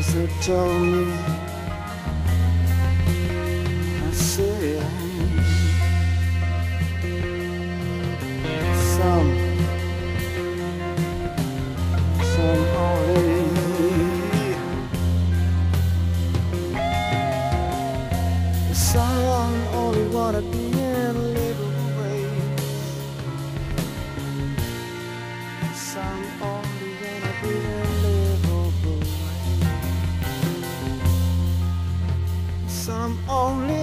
eyes that told me I say I'm some some only someone only wanna be only